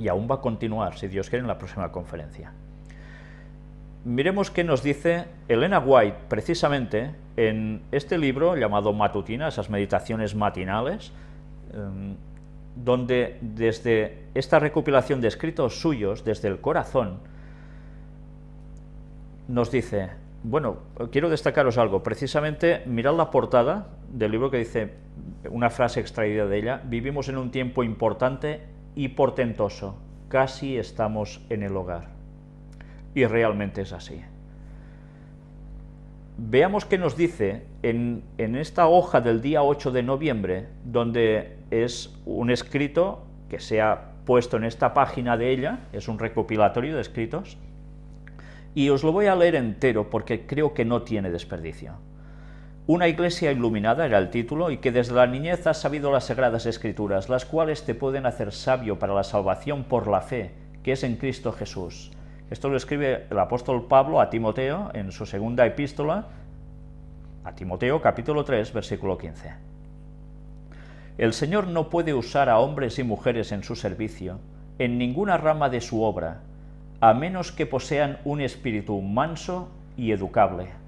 y aún va a continuar, si Dios quiere, en la próxima conferencia. Miremos qué nos dice Elena White, precisamente, en este libro llamado Matutina, esas meditaciones matinales, em, donde desde esta recopilación de escritos suyos, desde el corazón, nos dice, bueno, quiero destacaros algo, precisamente mirad la portada del libro que dice una frase extraída de ella, vivimos en un tiempo importante y portentoso, casi estamos en el hogar. Y realmente es así. Veamos qué nos dice en, esta hoja del día 8 de noviembre, donde es un escrito que se ha puesto en esta página de ella, es un recopilatorio de escritos, y os lo voy a leer entero porque creo que no tiene desperdicio. Una iglesia iluminada era el título y que desde la niñez has sabido las sagradas escrituras, las cuales te pueden hacer sabio para la salvación por la fe, que es en Cristo Jesús. Esto lo escribe el apóstol Pablo a Timoteo en su segunda epístola, a Timoteo capítulo 3, versículo 15. El Señor no puede usar a hombres y mujeres en su servicio, en ninguna rama de su obra, a menos que posean un espíritu manso y educable.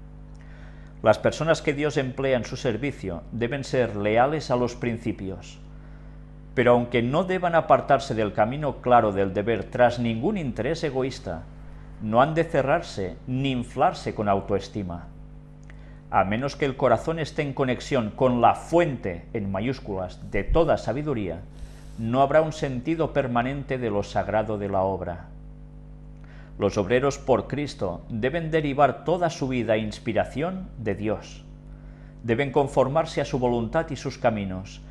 Las personas que Dios emplea en su servicio deben ser leales a los principios, pero aunque no deban apartarse del camino claro del deber tras ningún interés egoísta, no han de cerrarse ni inflarse con autoestima. A menos que el corazón esté en conexión con la fuente, en mayúsculas, de toda sabiduría, no habrá un sentido permanente de lo sagrado de la obra. Los obreros por Cristo deben derivar toda su vida e inspiración de Dios. Deben conformarse a su voluntad y sus caminos,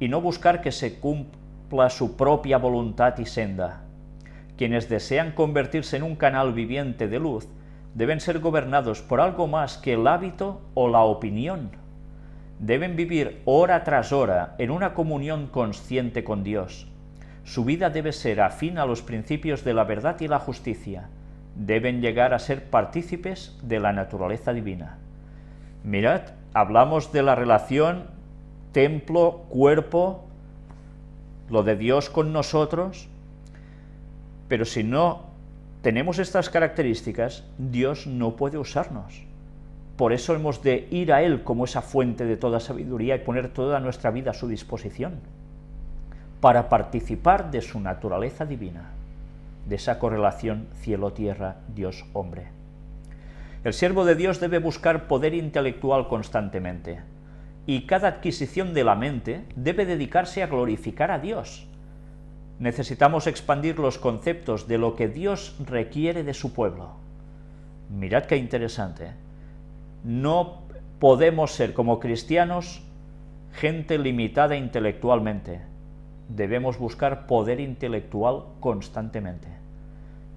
y no buscar que se cumpla su propia voluntad y senda. Quienes desean convertirse en un canal viviente de luz deben ser gobernados por algo más que el hábito o la opinión. Deben vivir hora tras hora en una comunión consciente con Dios. Su vida debe ser afín a los principios de la verdad y la justicia. Deben llegar a ser partícipes de la naturaleza divina. Mirad, hablamos de la relación templo-cuerpo, lo de Dios con nosotros, pero si no tenemos estas características, Dios no puede usarnos. Por eso hemos de ir a Él como esa fuente de toda sabiduría y poner toda nuestra vida a su disposición, para participar de su naturaleza divina, de esa correlación cielo-tierra, Dios-hombre. El siervo de Dios debe buscar poder intelectual constantemente, y cada adquisición de la mente debe dedicarse a glorificar a Dios, necesitamos expandir los conceptos de lo que Dios requiere de su pueblo. Mirad qué interesante. No podemos ser como cristianos gente limitada intelectualmente. Debemos buscar poder intelectual constantemente.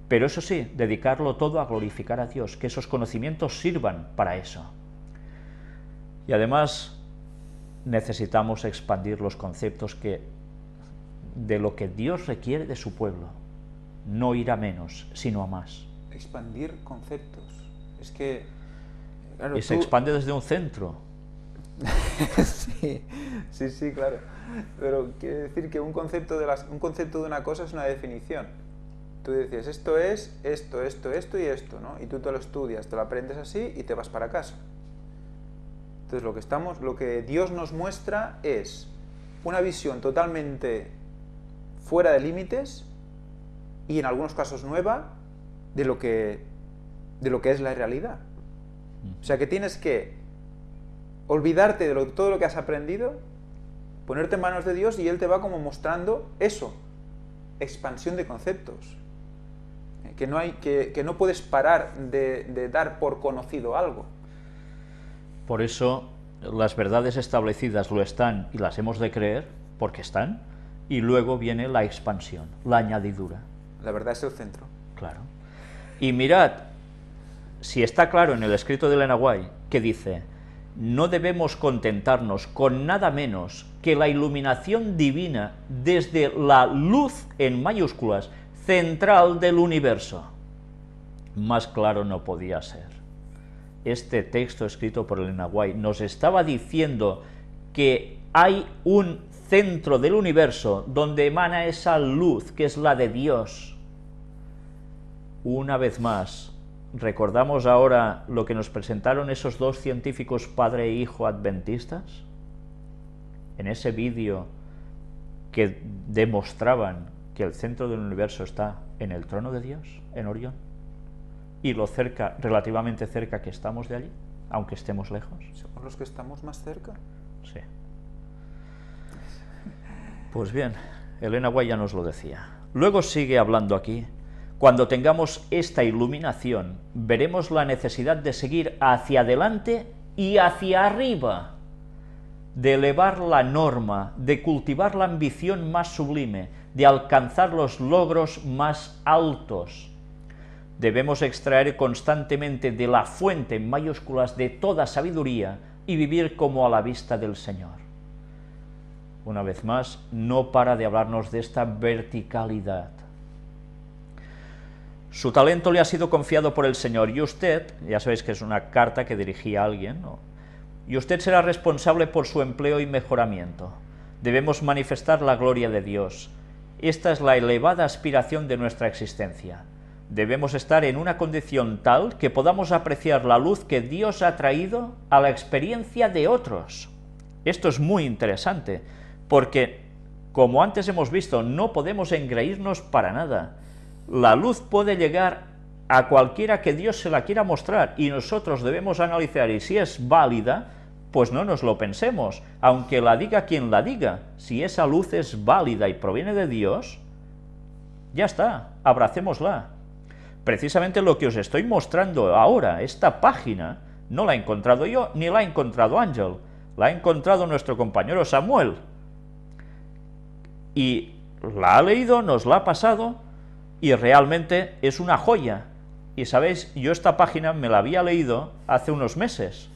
Pero eso sí, dedicarlo todo a glorificar a Dios, que esos conocimientos sirvan para eso. Y además necesitamos expandir los conceptos que de lo que Dios requiere de su pueblo. No ir a menos, sino a más. Expandir conceptos. Es que... y se expande desde un centro. sí, sí, sí, claro. Pero quiere decir que un concepto, de las, un concepto de una cosa es una definición. Tú dices, esto es esto, esto, esto y esto, ¿no? Y tú te lo estudias, te lo aprendes así y te vas para casa. Entonces lo que, estamos, lo que Dios nos muestra es una visión totalmente fuera de límites y en algunos casos nueva de lo que, de lo que es la realidad. O sea que tienes que olvidarte de todo lo que has aprendido, ponerte en manos de Dios y Él te va como mostrando eso, expansión de conceptos. Que no, hay, que, no puedes parar de, de dar por conocido algo. Por eso las verdades establecidas lo están y las hemos de creer, porque están, y luego viene la expansión, la añadidura. La verdad es el centro. Claro. Y mirad, si está claro en el escrito de Elena White, que dice, no debemos contentarnos con nada menos que la iluminación divina desde la luz en mayúsculas central del universo. Más claro no podía ser. Este texto escrito por Elena White nos estaba diciendo que hay un centro del universo, donde emana esa luz que es la de Dios. Una vez más, recordamos ahora lo que nos presentaron esos dos científicos padre e hijo adventistas en ese vídeo que demostraban que el centro del universo está en el trono de Dios, en Orión, y lo cerca, relativamente cerca que estamos de allí, aunque estemos lejos. ¿Somos los que estamos más cerca? Sí. Pues bien, Elena Guay ya nos lo decía. Luego sigue hablando aquí. Cuando tengamos esta iluminación, veremos la necesidad de seguir hacia adelante y hacia arriba de elevar la norma, de cultivar la ambición más sublime, de alcanzar los logros más altos. Debemos extraer constantemente de la fuente en mayúsculas de toda sabiduría y vivir como a la vista del Señor. Una vez más, no para de hablarnos de esta verticalidad. Su talento le ha sido confiado por el Señor y usted, ya sabéis que es una carta que dirigía a alguien, y usted será responsable por su empleo y mejoramiento. Debemos manifestar la gloria de Dios. Esta es la elevada aspiración de nuestra existencia. Debemos estar en una condición tal que podamos apreciar la luz que Dios ha traído a la experiencia de otros. Esto es muy interesante, porque, como antes hemos visto, no podemos engreírnos para nada. La luz puede llegar a cualquiera que Dios se la quiera mostrar y nosotros debemos analizar y si es válida, pues no nos lo pensemos, aunque la diga quien la diga, si esa luz es válida y proviene de Dios, ya está, abracémosla. Precisamente lo que os estoy mostrando ahora, esta página, no la he encontrado yo, ni la ha encontrado Ángel, la ha encontrado nuestro compañero Samuel. Y la ha leído, nos la ha pasado, y realmente es una joya, y sabéis, yo esta página me la había leído hace unos meses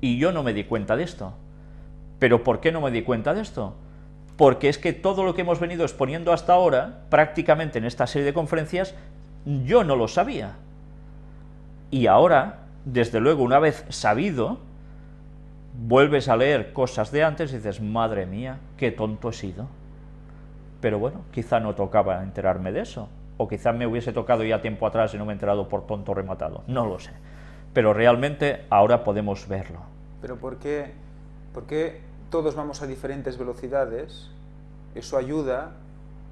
y yo no me di cuenta de esto. ¿Pero por qué no me di cuenta de esto? Porque es que todo lo que hemos venido exponiendo hasta ahora, prácticamente en esta serie de conferencias, yo no lo sabía. Y ahora, desde luego, una vez sabido, vuelves a leer cosas de antes y dices, madre mía, qué tonto he sido. Pero bueno, quizá no tocaba enterarme de eso o quizás me hubiese tocado ya tiempo atrás y no me he enterado por tonto rematado, no lo sé. Pero realmente ahora podemos verlo. Pero ¿por qué, por qué todos vamos a diferentes velocidades? Eso ayuda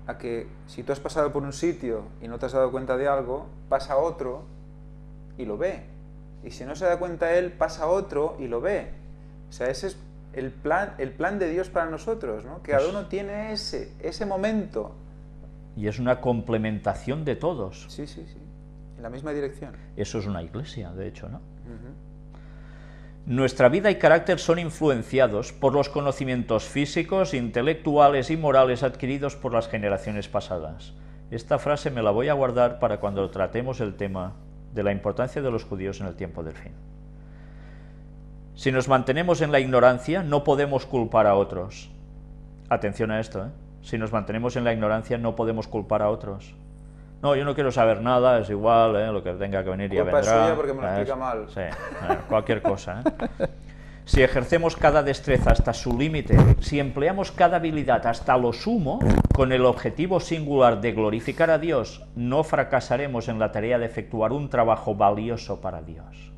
a que si tú has pasado por un sitio y no te has dado cuenta de algo, pasa otro y lo ve. Y si no se da cuenta él, pasa otro y lo ve. O sea, ese es el plan, el plan de Dios para nosotros, ¿no? Que cada pues uno tiene ese, ese momento y es una complementación de todos. Sí, sí, sí, en la misma dirección. Eso es una iglesia, de hecho, ¿no? Nuestra vida y carácter son influenciados por los conocimientos físicos, intelectuales y morales adquiridos por las generaciones pasadas. Esta frase me la voy a guardar para cuando tratemos el tema de la importancia de los judíos en el tiempo del fin. Si nos mantenemos en la ignorancia, no podemos culpar a otros. Atención a esto, ¿eh? si nos mantenemos en la ignorancia no podemos culpar a otros. No, yo no quiero saber nada, es igual, ¿eh? lo que tenga que venir ya vendrá. Suya porque me lo explica mal. Sí, cualquier cosa. ¿eh? Si ejercemos cada destreza hasta su límite, si empleamos cada habilidad hasta lo sumo, con el objetivo singular de glorificar a Dios, no fracasaremos en la tarea de efectuar un trabajo valioso para Dios.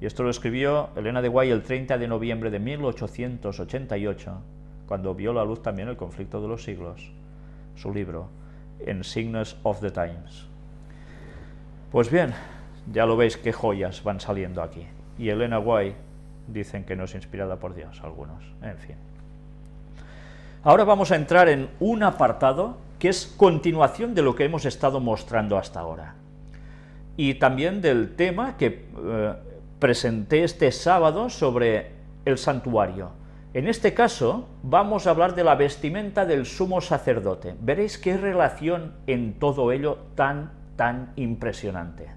Y esto lo escribió Elena de Guay el 30 de noviembre de 1888 cuando vio la luz también el conflicto de los siglos, su libro, En Signs of the Times. Pues bien, ya lo veis qué joyas van saliendo aquí. Y Elena White dicen que no es inspirada por Dios, algunos, en fin. Ahora vamos a entrar en un apartado que es continuación de lo que hemos estado mostrando hasta ahora. Y también del tema que eh, presenté este sábado sobre el santuario. En este caso, vamos a hablar de la vestimenta del sumo sacerdote. Veréis qué relación en todo ello tan, tan impresionante.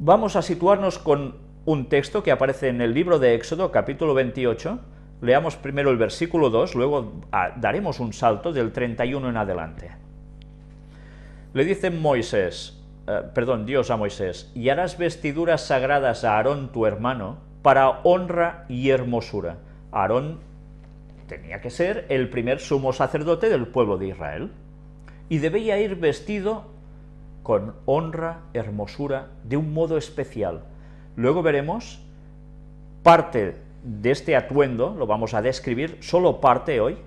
Vamos a situarnos con un texto que aparece en el libro de Éxodo, capítulo 28. Leamos primero el versículo 2, luego ah, daremos un salto del 31 en adelante. Le dice Moisés, eh, perdón, Dios a Moisés, y harás vestiduras sagradas a Aarón tu hermano, para honra y hermosura. Aarón tenía que ser el primer sumo sacerdote del pueblo de Israel. Y debía ir vestido con honra, hermosura, de un modo especial. Luego veremos parte de este atuendo, lo vamos a describir, solo parte hoy,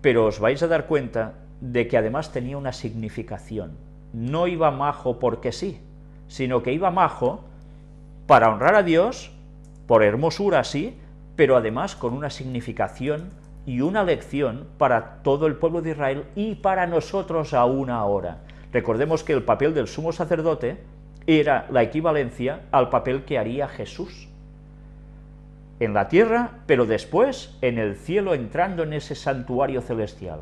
pero os vais a dar cuenta de que además tenía una significación. No iba majo porque sí, sino que iba majo para honrar a Dios, por hermosura sí, pero además con una significación y una lección para todo el pueblo de Israel y para nosotros aún ahora. Recordemos que el papel del sumo sacerdote era la equivalencia al papel que haría Jesús en la tierra, pero después en el cielo entrando en ese santuario celestial.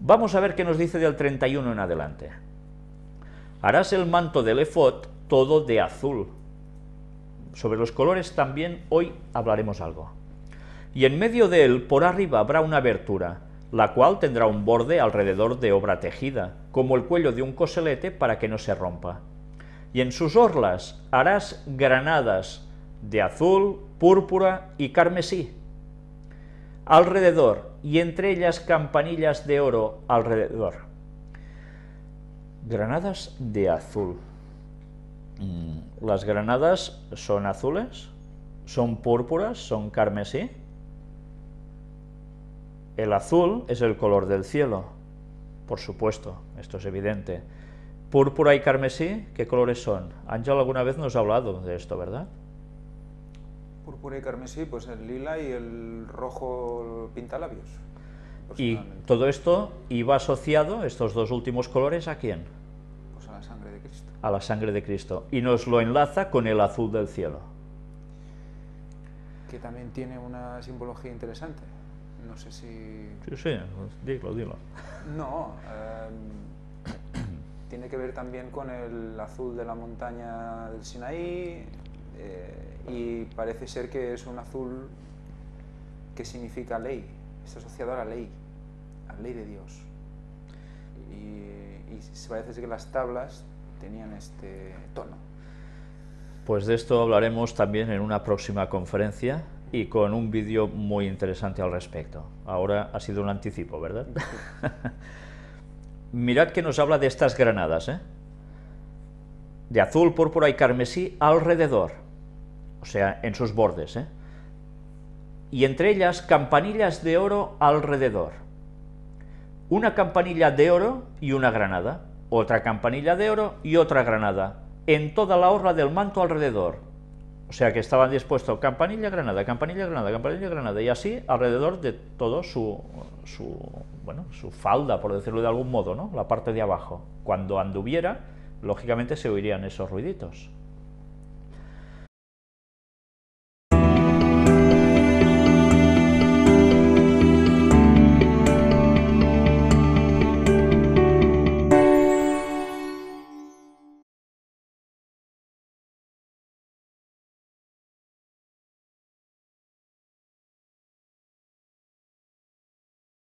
Vamos a ver qué nos dice del 31 en adelante. Harás el manto del efod todo de azul, sobre los colores también hoy hablaremos algo. Y en medio de él, por arriba, habrá una abertura, la cual tendrá un borde alrededor de obra tejida, como el cuello de un coselete para que no se rompa. Y en sus orlas harás granadas de azul, púrpura y carmesí. Alrededor, y entre ellas campanillas de oro alrededor. Granadas de azul. Mm, las granadas son azules, son púrpuras, son carmesí. El azul es el color del cielo, por supuesto, esto es evidente. Púrpura y carmesí, ¿qué colores son? Ángel alguna vez nos ha hablado de esto, ¿verdad? Púrpura y carmesí, pues el lila y el rojo pintalabios. Y todo esto iba asociado, estos dos últimos colores, ¿a quién? a la sangre de Cristo y nos lo enlaza con el azul del cielo. Que también tiene una simbología interesante. No sé si... Sí, sí, dilo, dilo. No, em, tiene que ver también con el azul de la montaña del Sinaí eh, y parece ser que es un azul que significa ley, está asociado a la ley, a la ley de Dios. Y, y parece ser que las tablas tenían este tono. Pues de esto hablaremos también en una próxima conferencia y con un vídeo muy interesante al respecto. Ahora ha sido un anticipo, ¿verdad? Mirad que nos habla de estas granadas, ¿eh? de azul, púrpura y carmesí alrededor, o sea, en sus bordes, ¿eh? y entre ellas campanillas de oro alrededor. Una campanilla de oro y una granada otra campanilla de oro y otra granada, en toda la orla del manto alrededor. O sea que estaban dispuestos campanilla, granada, campanilla, granada, campanilla, granada, y así alrededor de todo su, su, bueno, su falda, por decirlo de algún modo, ¿no? la parte de abajo. Cuando anduviera, lógicamente se oirían esos ruiditos.